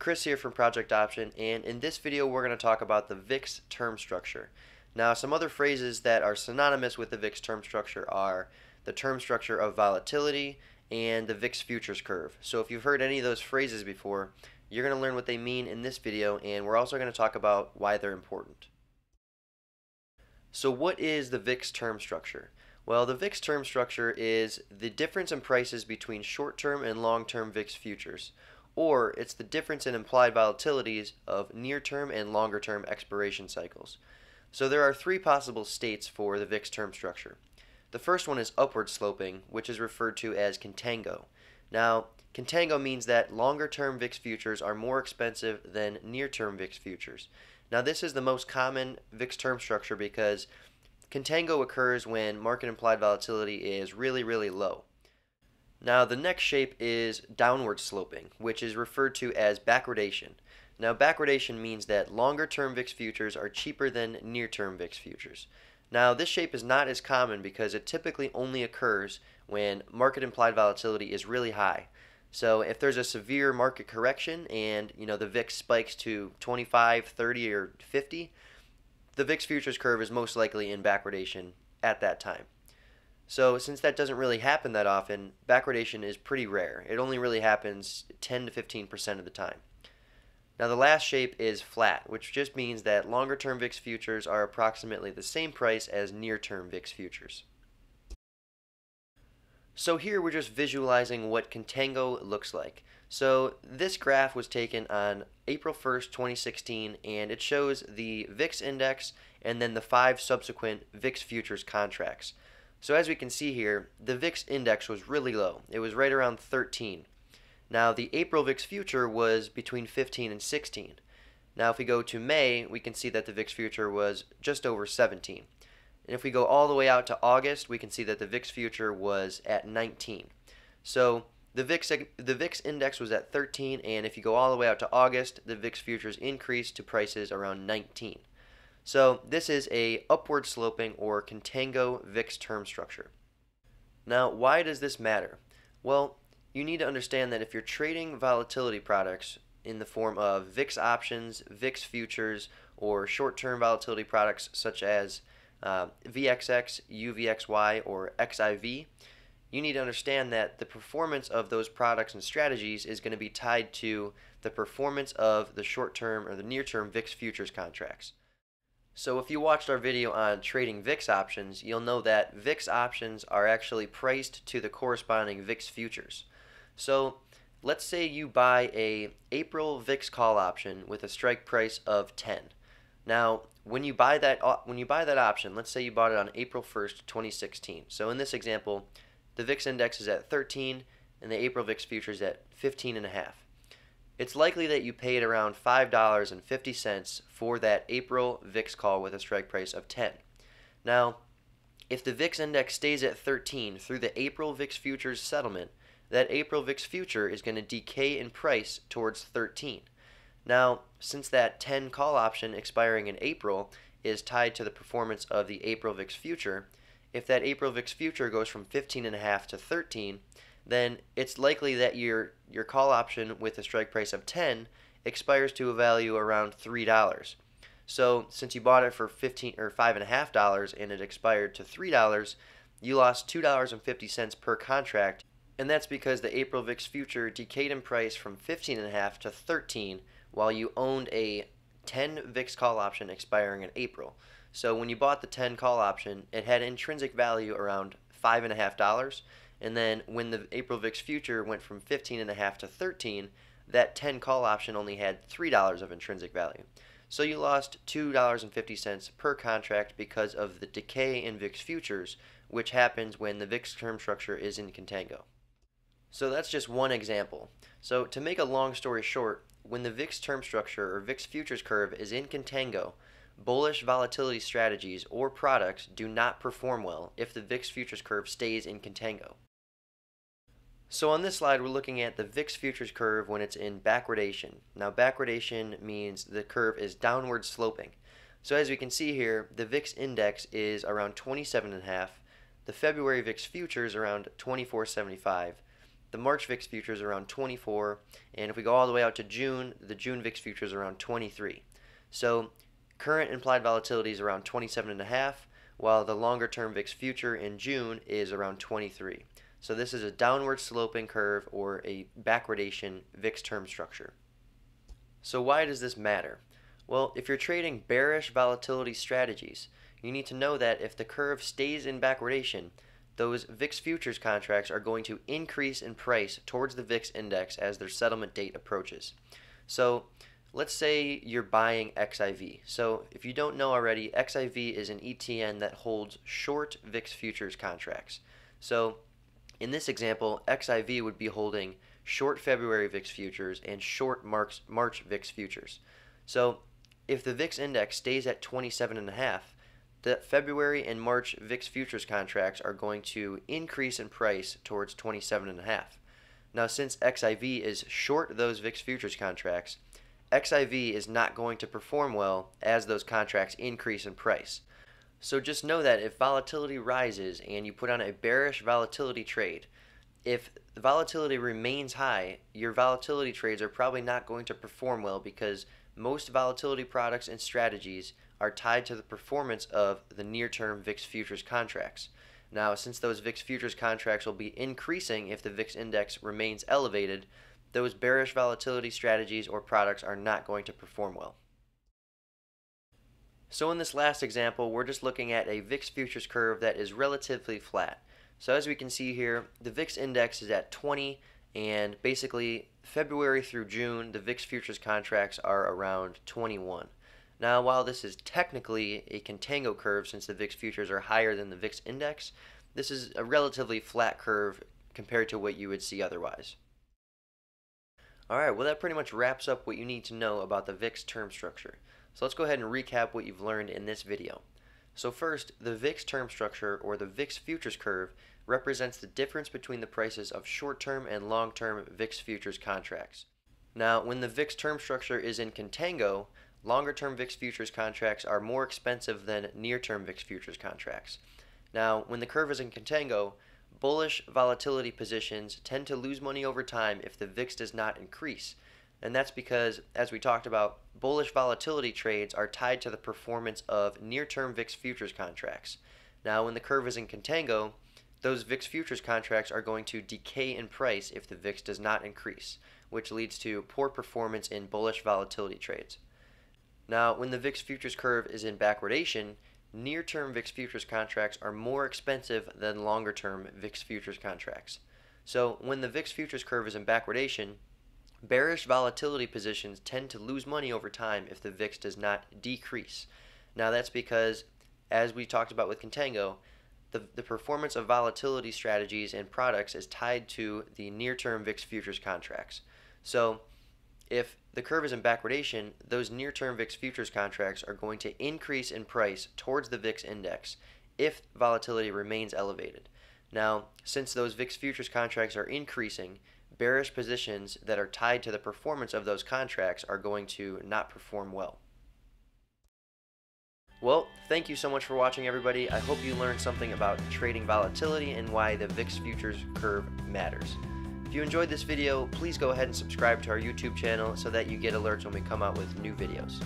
Chris here from Project Option, and in this video we're going to talk about the VIX term structure. Now, some other phrases that are synonymous with the VIX term structure are the term structure of volatility and the VIX futures curve. So if you've heard any of those phrases before, you're going to learn what they mean in this video, and we're also going to talk about why they're important. So what is the VIX term structure? Well, the VIX term structure is the difference in prices between short-term and long-term VIX futures, or it's the difference in implied volatilities of near-term and longer-term expiration cycles. So there are three possible states for the VIX term structure. The first one is upward sloping, which is referred to as contango. Now, contango means that longer-term VIX futures are more expensive than near-term VIX futures. Now, this is the most common VIX term structure because Contango occurs when market implied volatility is really, really low. Now, the next shape is downward sloping, which is referred to as backwardation. Now, backwardation means that longer term VIX futures are cheaper than near term VIX futures. Now, this shape is not as common because it typically only occurs when market implied volatility is really high. So, if there's a severe market correction and, you know, the VIX spikes to 25, 30 or 50, the VIX futures curve is most likely in backwardation at that time. So since that doesn't really happen that often, backwardation is pretty rare. It only really happens 10 to 15% of the time. Now the last shape is flat, which just means that longer term VIX futures are approximately the same price as near term VIX futures. So here we're just visualizing what contango looks like. So this graph was taken on April 1st, 2016, and it shows the VIX index and then the five subsequent VIX futures contracts. So as we can see here, the VIX index was really low. It was right around 13. Now the April VIX future was between 15 and 16. Now if we go to May, we can see that the VIX future was just over 17. And if we go all the way out to August, we can see that the VIX future was at 19. So the VIX, the VIX index was at 13, and if you go all the way out to August, the VIX futures increased to prices around 19. So this is a upward sloping or contango VIX term structure. Now, why does this matter? Well, you need to understand that if you're trading volatility products in the form of VIX options, VIX futures, or short-term volatility products such as uh, VXX, UVXY, or XIV, you need to understand that the performance of those products and strategies is going to be tied to the performance of the short term or the near term VIX futures contracts. So if you watched our video on trading VIX options, you'll know that VIX options are actually priced to the corresponding VIX futures. So let's say you buy a April VIX call option with a strike price of 10. Now, when you buy that uh, when you buy that option, let's say you bought it on April 1st, 2016. So in this example, the VIX index is at 13 and the April VIX futures at 15 and a half. It's likely that you paid around $5.50 for that April VIX call with a strike price of 10. Now, if the VIX index stays at 13 through the April VIX futures settlement, that April VIX future is going to decay in price towards 13. Now, since that 10 call option expiring in April is tied to the performance of the April VIX future, if that April VIX future goes from 15.5 to 13, then it's likely that your your call option with a strike price of 10 expires to a value around three dollars. So since you bought it for 15 or five and a half dollars and it expired to three dollars, you lost two dollars and fifty cents per contract, and that's because the April VIX future decayed in price from 15 and a half to 13, while you owned a 10 VIX call option expiring in April. So when you bought the 10 call option, it had intrinsic value around five and a half dollars. And then when the April VIX future went from 15 and a half to 13, that 10 call option only had $3 of intrinsic value. So you lost $2.50 per contract because of the decay in VIX futures, which happens when the VIX term structure is in contango. So that's just one example. So to make a long story short, when the VIX term structure or VIX futures curve is in contango, bullish volatility strategies or products do not perform well if the VIX futures curve stays in contango. So on this slide, we're looking at the VIX futures curve when it's in backwardation. Now backwardation means the curve is downward sloping. So as we can see here, the VIX index is around 27.5, the February VIX futures around 24.75, the March VIX futures around 24, and if we go all the way out to June, the June VIX futures around 23. So current implied volatility is around 27.5, while the longer term VIX future in June is around 23. So this is a downward sloping curve or a backwardation VIX term structure. So why does this matter? Well, if you're trading bearish volatility strategies, you need to know that if the curve stays in backwardation, those VIX futures contracts are going to increase in price towards the VIX index as their settlement date approaches. So let's say you're buying XIV. So if you don't know already, XIV is an ETN that holds short VIX futures contracts. So in this example, XIV would be holding short February VIX futures and short March, March VIX futures. So if the VIX index stays at 27.5, the February and March VIX futures contracts are going to increase in price towards 27.5. Now, since XIV is short those VIX futures contracts, XIV is not going to perform well as those contracts increase in price. So just know that if volatility rises and you put on a bearish volatility trade, if the volatility remains high, your volatility trades are probably not going to perform well because most volatility products and strategies are tied to the performance of the near term VIX futures contracts. Now, since those VIX futures contracts will be increasing if the VIX index remains elevated, those bearish volatility strategies or products are not going to perform well. So in this last example, we're just looking at a VIX futures curve that is relatively flat. So as we can see here, the VIX index is at 20 and basically February through June, the VIX futures contracts are around 21. Now, while this is technically a contango curve since the VIX futures are higher than the VIX index, this is a relatively flat curve compared to what you would see otherwise. Alright, well that pretty much wraps up what you need to know about the VIX term structure. So let's go ahead and recap what you've learned in this video. So first, the VIX term structure, or the VIX futures curve, represents the difference between the prices of short-term and long-term VIX futures contracts. Now, when the VIX term structure is in contango, longer-term VIX futures contracts are more expensive than near-term VIX futures contracts. Now, when the curve is in contango, bullish volatility positions tend to lose money over time if the VIX does not increase, and that's because, as we talked about, bullish volatility trades are tied to the performance of near term VIX futures contracts. Now, when the curve is in contango, those VIX futures contracts are going to decay in price if the VIX does not increase, which leads to poor performance in bullish volatility trades. Now, when the VIX futures curve is in backwardation, near term VIX futures contracts are more expensive than longer term VIX futures contracts. So, when the VIX futures curve is in backwardation, Bearish volatility positions tend to lose money over time if the VIX does not decrease. Now that's because, as we talked about with Contango, the, the performance of volatility strategies and products is tied to the near-term VIX futures contracts. So if the curve is in backwardation, those near-term VIX futures contracts are going to increase in price towards the VIX index if volatility remains elevated. Now, since those VIX futures contracts are increasing, bearish positions that are tied to the performance of those contracts are going to not perform well. Well, thank you so much for watching, everybody. I hope you learned something about trading volatility and why the VIX futures curve matters. If you enjoyed this video, please go ahead and subscribe to our YouTube channel so that you get alerts when we come out with new videos.